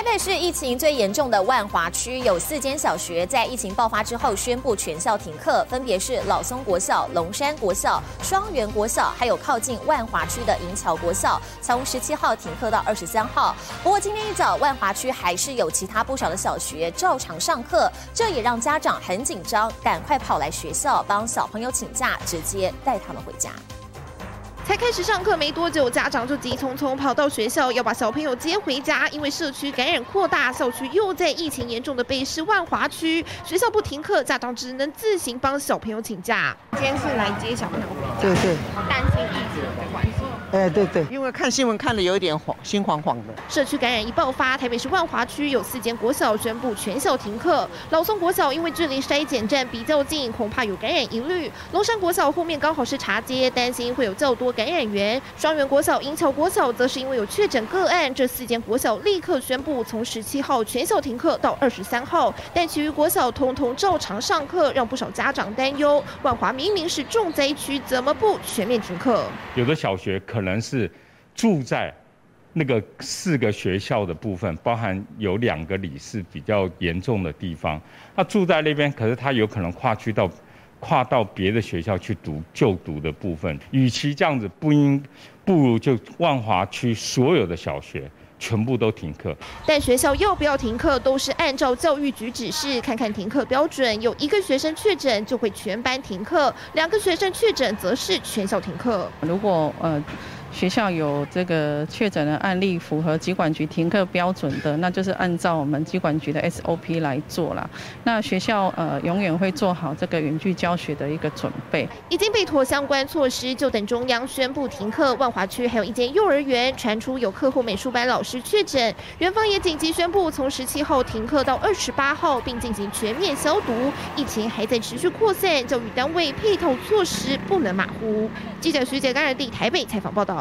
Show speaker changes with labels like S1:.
S1: 台北市疫情最严重的万华区有四间小学在疫情爆发之后宣布全校停课，分别是老松国小、龙山国小、双园国小，还有靠近万华区的银桥国小，从十七号停课到二十三号。不过今天一早，万华区还是有其他不少的小学照常上课，这也让家长很紧张，赶快跑来学校帮小朋友请假，直接带他们回家。
S2: 才开始上课没多久，家长就急匆匆跑到学校要把小朋友接回家，因为社区感染扩大，校区又在疫情严重的北市万华区，学校不停课，家长只能自行帮小朋友请假。今天是来接小朋友回家，
S3: 对对，
S2: 担心疫情的关系。
S3: 哎，对对，
S4: 因为看新闻看的有一点慌，心惶惶的。
S2: 社区感染一爆发，台北市万华区有四间国小宣布全校停课。老松国小因为距离筛检站比较近，恐怕有感染疑虑；龙山国小后面刚好是茶街，担心会有较多感染源。双园国小、银桥国小则是因为有确诊个案，这四间国小立刻宣布从十七号全校停课到二十三号。但其余国小通通照常上课，让不少家长担忧。万华明明是重灾区，怎么不全面停课？
S5: 有的小学可能是住在那个四个学校的部分，包含有两个里是比较严重的地方。他住在那边，可是他有可能跨区到跨到别的学校去读就读的部分。与其这样子，不应不如就万华区所有的小学全部都停课。
S2: 但学校要不要停课，都是按照教育局指示，看看停课标准。有一个学生确诊，就会全班停课；两个学生确诊，则是全校停课。
S6: 如果呃学校有这个确诊的案例符合疾管局停课标准的，那就是按照我们疾管局的 SOP 来做啦。那学校呃永远会做好这个远距教学的一个准备。
S2: 已经被妥相关措施，就等中央宣布停课。万华区还有一间幼儿园传出有课后美术班老师确诊，园方也紧急宣布从十七号停课到二十八号，并进行全面消毒。疫情还在持续扩散，教育单位配套措施不能马虎。记者徐杰甘尔地台北采访报道。